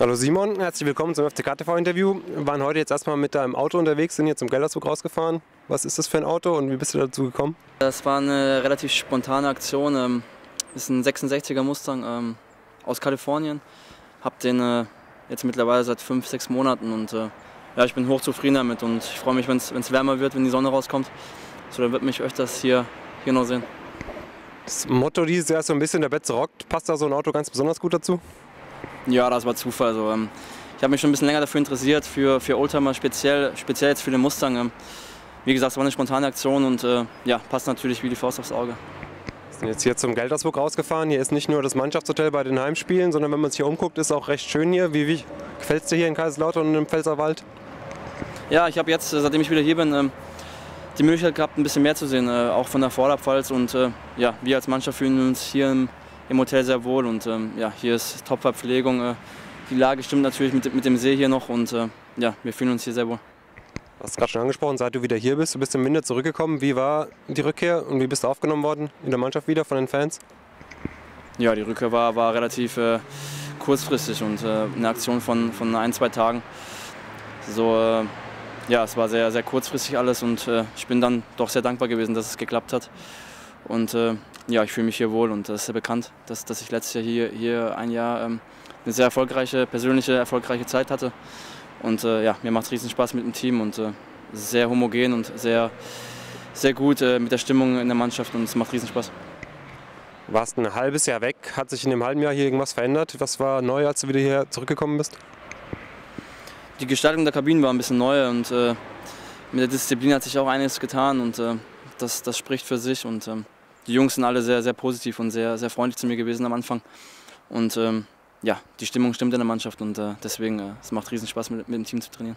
Hallo Simon, herzlich willkommen zum FCK-TV-Interview. Wir waren heute jetzt erstmal mit deinem Auto unterwegs, sind hier zum Gelderzug rausgefahren. Was ist das für ein Auto und wie bist du dazu gekommen? Das war eine relativ spontane Aktion. Ähm, das ist ein 66er Mustang ähm, aus Kalifornien. Hab den äh, jetzt mittlerweile seit fünf, sechs Monaten und äh, ja, ich bin hochzufrieden damit und ich freue mich, wenn es wärmer wird, wenn die Sonne rauskommt. So, dann wird mich öfters hier, hier noch sehen. Das Motto dieses Jahr ist so ein bisschen der Betze rockt. Passt da so ein Auto ganz besonders gut dazu? Ja, das war Zufall. Also, ähm, ich habe mich schon ein bisschen länger dafür interessiert, für, für Oldtimer, speziell, speziell jetzt für den Mustang. Ähm, wie gesagt, es war eine spontane Aktion und äh, ja, passt natürlich wie die Faust aufs Auge. Wir sind jetzt hier zum Geldersburg rausgefahren. Hier ist nicht nur das Mannschaftshotel bei den Heimspielen, sondern wenn man sich hier umguckt, ist es auch recht schön hier. Wie, wie gefällt es dir hier in Kaiserslautern und im Pfälzerwald? Ja, ich habe jetzt, seitdem ich wieder hier bin, ähm, die Möglichkeit gehabt, ein bisschen mehr zu sehen, äh, auch von der Vorderpfalz. Und äh, ja, wir als Mannschaft fühlen uns hier im im Hotel sehr wohl und ähm, ja, hier ist Top-Verpflegung. Äh, die Lage stimmt natürlich mit, mit dem See hier noch und äh, ja, wir fühlen uns hier sehr wohl. Du hast gerade schon angesprochen, seit du wieder hier bist, du bist im Winter zurückgekommen. Wie war die Rückkehr und wie bist du aufgenommen worden in der Mannschaft wieder von den Fans? Ja, die Rückkehr war, war relativ äh, kurzfristig und äh, eine Aktion von, von ein, zwei Tagen. So, äh, ja, es war sehr, sehr kurzfristig alles und äh, ich bin dann doch sehr dankbar gewesen, dass es geklappt hat. Und äh, ja, ich fühle mich hier wohl und das ist ja bekannt, dass, dass ich letztes Jahr hier, hier ein Jahr ähm, eine sehr erfolgreiche, persönliche, erfolgreiche Zeit hatte. Und äh, ja, mir macht es riesen Spaß mit dem Team und äh, sehr homogen und sehr, sehr gut äh, mit der Stimmung in der Mannschaft und es macht riesen Spaß. Warst ein halbes Jahr weg. Hat sich in dem halben Jahr hier irgendwas verändert? Was war neu, als du wieder hier zurückgekommen bist? Die Gestaltung der Kabinen war ein bisschen neu und äh, mit der Disziplin hat sich auch einiges getan und äh, das, das spricht für sich. Und ähm, die Jungs sind alle sehr, sehr positiv und sehr, sehr freundlich zu mir gewesen am Anfang. Und ähm, ja, die Stimmung stimmt in der Mannschaft und äh, deswegen, äh, es macht riesen Spaß mit, mit dem Team zu trainieren.